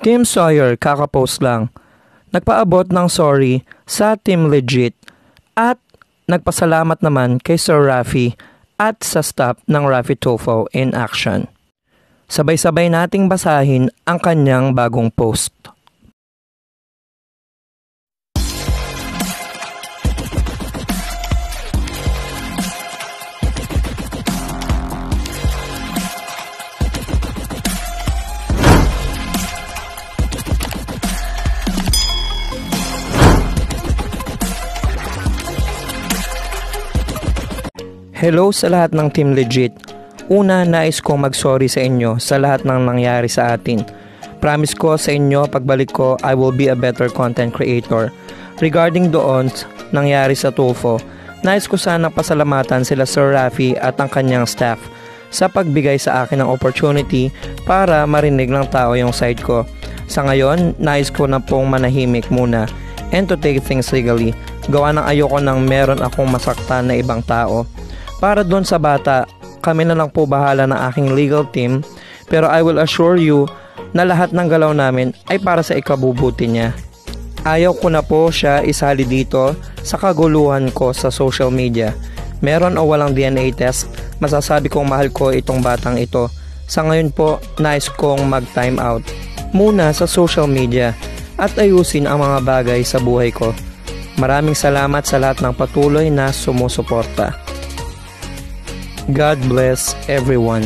Team Sawyer, kakapost lang. Nagpaabot ng sorry sa Team Legit at nagpasalamat naman kay Sir Rafi at sa staff ng Rafi Tofo in action. Sabay-sabay nating basahin ang kanyang bagong post. Hello sa lahat ng Team Legit. Una, nais kong mag-sorry sa inyo sa lahat ng nangyari sa atin. Promise ko sa inyo, pagbalik ko, I will be a better content creator. Regarding doon, nangyari sa Tufo, nais ko sana pasalamatan sila Sir Rafi at ang kanyang staff sa pagbigay sa akin ng opportunity para marinig ng tao yung side ko. Sa ngayon, nais ko na pong manahimik muna and to take things legally. Gawa ng ayoko nang meron akong masaktan na ibang tao. Para doon sa bata, kami na lang po bahala ng aking legal team pero I will assure you na lahat ng galaw namin ay para sa ikabubuti niya. Ayaw ko na po siya isali dito sa kaguluhan ko sa social media. Meron o walang DNA test, masasabi kong mahal ko itong batang ito. Sa ngayon po, nice kong mag-time out muna sa social media at ayusin ang mga bagay sa buhay ko. Maraming salamat sa lahat ng patuloy na sumusuporta. God bless everyone.